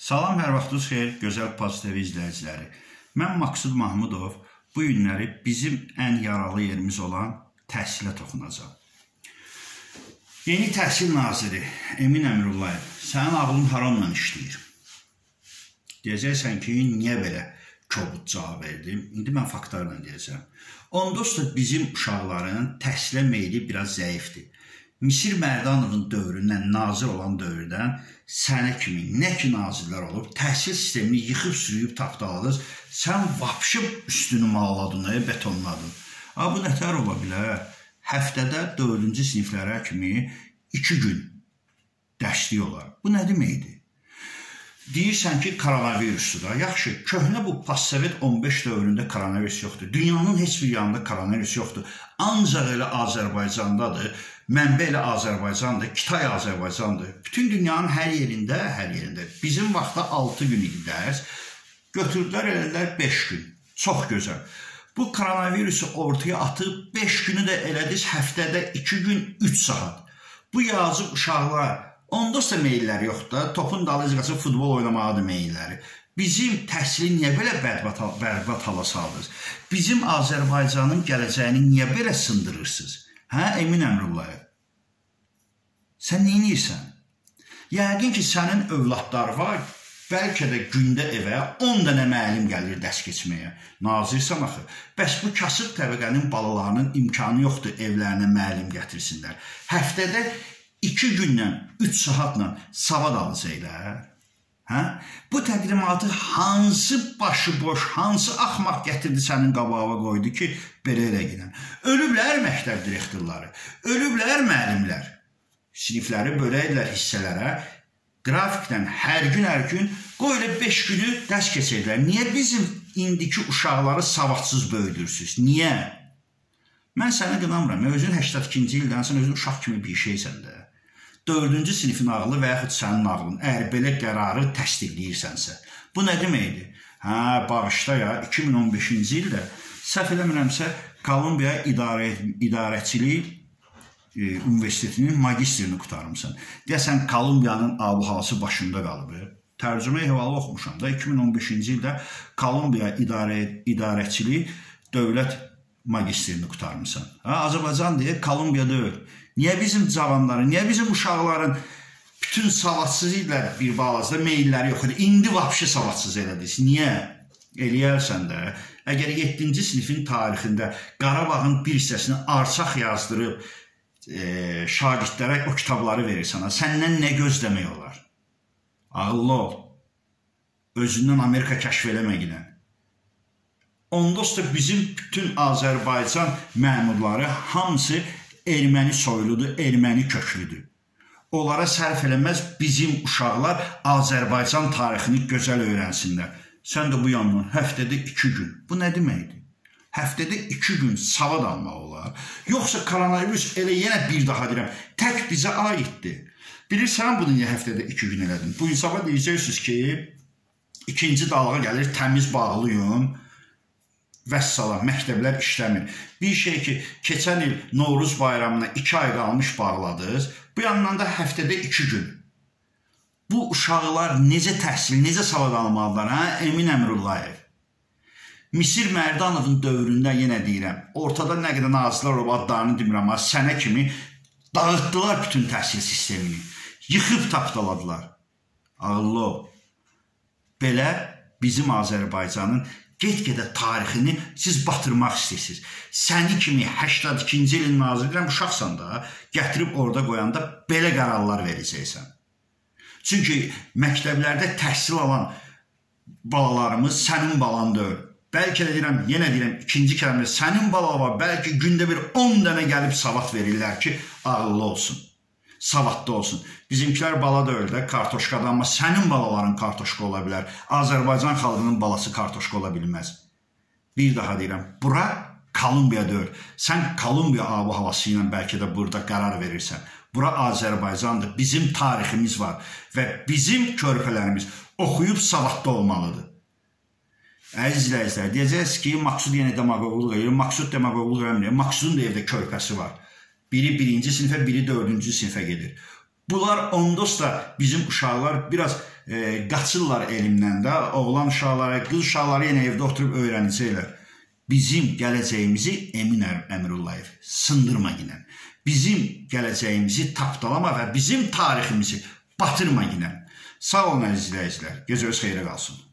Salam, hər vaxtınız xeyir, gözəl pozitiv izləyiciləri. Mən Maksud Mahmudov bu günləri bizim ən yaralı yerimiz olan təhsilə toxunacağam. Yeni Təhsil Naziri Emin Əmrullayev, sənin ağlın haramla işləyir. Deyəcəksən ki, niyə belə kobud cavab verdim? İndi mən faktlarla deyəcəm. Onda da bizim uşaqların təhsilə meyli biraz zəifdir. Misir Mərdanovun dövründən nazir olan dövrdən sənə kimi nə ki nazirlər olub, təhsil sistemini yıxıb sürüyüb tapdaladınız, sən vapşı üstünü malladın, betonladın. A bu nətər ola bilər? Həftədə 4-cü siniflərə kimi 2 gün dərslik olar. Bu nə deməkdir? Deyirsən ki, koronavirusdur da. Yaxşı, köhnə bu postsovet 15 dövründə koronavirus yoxdur. Dünyanın heç bir yanında koronavirus yoxdur. Ancaq elə Azərbaycandadır. Mənbə elə Azərbaycandır, Kitay Azərbaycandır. Bütün dünyanın hər yerində, hər yerində. Bizim vaxtda 6 gün idi dərs. Götürdülər elədilər 5 gün. Çox gözəl. Bu koronavirusu ortaya atıb 5 günü də elədiniz həftədə 2 gün 3 saat. Bu yazıq uşaqlar Onda da meylləri yoxdur da. Topun dalıcıqası futbol oynamağa meylləri. Bizim təhsili niyə belə bərbad, bərbad hala saldınız? Bizim Azərbaycanın gələcəyini niyə belə sındırırsınız? Hə, Emin Əmrullayev? Sən nə edirsən? Yəqin ki, sənin övladlar var, bəlkə də gündə evə 10 dənə müəllim gəlir dərs keçməyə. Nazirsən axı. Bəs bu kasıb təbəqənin balalarının imkanı yoxdur evlərinə müəllim gətirsinlər. Həftədə 2 gündən 3 saatla savad alacaqlar. Hə? Bu təqdimatı hansı başıboş, hansı axmaq gətirdi sənin qabağına qoydu ki, belə elə gedən. Ölüblər məktəb direktorları, ölüblər müəllimlər. Sinifləri bölədilər hissələrə, qrafikdən hər gün hər gün qoy elə 5 günü dərs keçirdilər. Niyə bizim indiki uşaqları savadsız böyüdürsüz? Niyə? Mən səni qınamıram. Özün 82-ci ildən sən özün uşaq kimi bir şeysən də. 4-cü sinifin ağlı və yaxud sənin ağlın əgər belə qərarı təsdiqləyirsənsə, bu nə deməkdir? Hə, bağışla ya, 2015-ci ildə səhv eləmirəmsə Kolumbiya idarə idarəçilik e, universitetinin magistrini qutarmısan. Deyəsən Kolumbiyanın abu-havası başında qalıb. Tərcümə ehvalı oxumuşam da 2015-ci ildə Kolumbiya idarə idarəçilik dövlət magistrini qutarmısan. Ha, Azərbaycan deyə Kolumbiya deyil. Niyə bizim cavanların, niyə bizim uşaqların bütün savadsız ilə bir balazda meylləri yox idi. İndi vapşı savadsız elədiniz. Niyə? Eləyərsən də. Əgər 7-ci sinifin tarixində Qarabağın bir hissəsini arçaq yazdırıb e, şagirdlərə o kitabları verirsən, səndən nə gözləmək olar? Ağıllı ol. Özündən Amerika kəşf eləməginə. Onda da bizim bütün Azərbaycan məmurları hamısı erməni soyludur, erməni köklüdür. Onlara sərf eləməz bizim uşaqlar Azərbaycan tarixini gözəl öyrənsinlər. Sən də bu yandan həftədə 2 gün. Bu nə deməkdir? Həftədə 2 gün savad almaq olar. Yoxsa koronavirus elə yenə bir daha deyirəm, tək bizə aiddir. Bilirsən bunu niyə həftədə 2 gün elədin? Bu insana deyəcəksiniz ki, ikinci dalğa gəlir, təmiz bağlıyım Vəssalam, məktəblər işləmir. Bir şey ki, keçən il Novruz bayramına 2 ay qalmış bağladınız, bu yandan da həftədə 2 gün. Bu uşaqlar necə təhsil, necə savad almalılar, hə? Emin Əmrullayev. Misir Mərdanovun dövründə yenə deyirəm, ortada nə qədər nazirlər olub adlarını demirəm, amma sənə kimi dağıtdılar bütün təhsil sistemini. Yıxıb tapdaladılar. Ağıllı ol. Belə bizim Azərbaycanın get-gedə tarixini siz batırmaq istəyirsiniz. Səni kimi 82-ci ilin naziriyəm uşaqsan da, gətirib orada qoyanda belə qərarlar verəcəksən. Çünki məktəblərdə təhsil alan balalarımız sənin balan deyil. Bəlkə də deyirəm, yenə deyirəm, ikinci kəlmə sənin bala var, bəlkə gündə bir 10 dənə gəlib savad verirlər ki, ağıllı olsun savadlı olsun. Bizimkilər bala da öyle də kartoşkadan, amma sənin balaların kartoşka ola bilər. Azərbaycan xalqının balası kartoşka ola bilməz. Bir daha deyirəm, bura Kolumbiya deyil. Sən Kolumbiya abu havası ilə bəlkə də burada qərar verirsən. Bura Azərbaycandır. Bizim tariximiz var və bizim körpələrimiz oxuyub savadlı olmalıdır. Əziz izləyicilər, deyəcəksiniz ki, Maksud yenə demagogluq edir. Maksud demagogluq eləmir. Maksudun da evdə körpəsi var. Biri birinci sinifə, biri dördüncü sinifə gedir. Bunlar ondos da bizim uşaqlar biraz e, qaçırlar elmdən də. Oğlan uşaqları, qız uşaqları yenə evdə oturub öyrənəcəklər. Bizim gələcəyimizi Emin Əmirullayev sındırma ilə. Bizim gələcəyimizi tapdalama və bizim tariximizi batırma ilə. Sağ olun əziz izləyicilər. Gecəniz xeyrə qalsın.